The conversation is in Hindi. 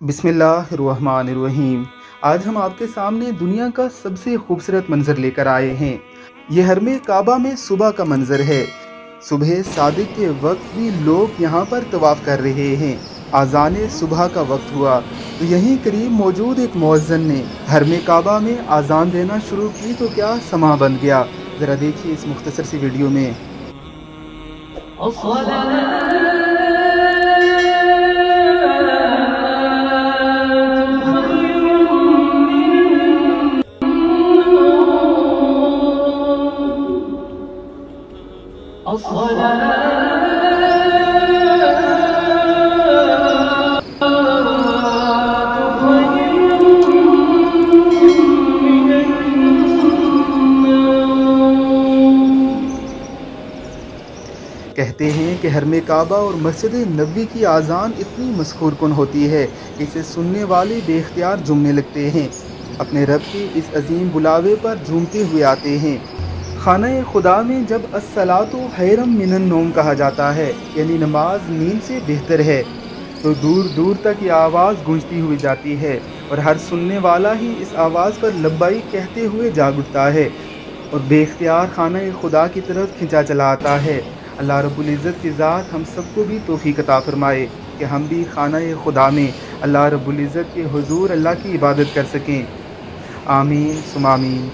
बिसमीम आज हम आपके सामने दुनिया का सबसे खूबसूरत मंज़र लेकर आए हैं। यह हरम काबा में सुबह का मंज़र है। सुबह सादिक के वक्त भी लोग यहाँ पर तवाफ़ कर रहे हैं। आज़ान सुबह का वक्त हुआ। तो यहीं करीब मौजूद एक मौज़न ने हरम काबा में आज़ान देना शुरू की तो क्या समा बन गया? ज़रा देखिए इस मुख्तसर सी वीडियो में। कहते हैं कि हरम काबा और मस्जिद नबी की आज़ान इतनी मशहूर कन होती है कि इसे सुनने वाले बेख्तियार झूमने लगते हैं। अपने रब के इस अजीम बुलावे पर झूमते हुए आते हैं। खाना खुदा में जब असलातो हैरम मिनन नोम कहा जाता है, यानी नमाज़ नींद से बेहतर है तो दूर दूर तक ये आवाज़ गूंजती हुई जाती है और हर सुनने वाला ही इस आवाज़ पर लब्बाई कहते हुए जाग उठता है और बेख्तियार खाना खुदा की तरफ़ खिंचा चला आता है। अल्लाह रब्बुल की ज़ात हम सबको भी तोफ़ी कता फ़रमाए कि हम भी खाना खुदा में अल्लाह रबुल्ज़त के हजूर अल्लाह की इबादत कर सकें। आमीन सुमामीन